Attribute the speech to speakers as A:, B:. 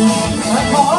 A: I call